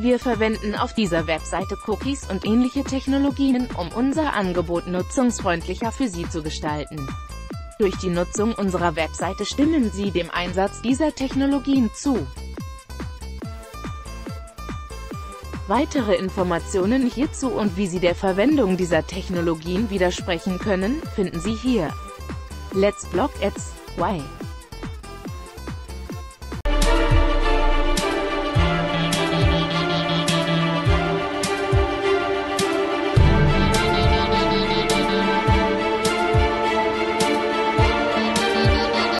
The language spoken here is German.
Wir verwenden auf dieser Webseite Cookies und ähnliche Technologien, um unser Angebot nutzungsfreundlicher für Sie zu gestalten. Durch die Nutzung unserer Webseite stimmen Sie dem Einsatz dieser Technologien zu. Weitere Informationen hierzu und wie Sie der Verwendung dieser Technologien widersprechen können, finden Sie hier. Let's Block Ads. Why?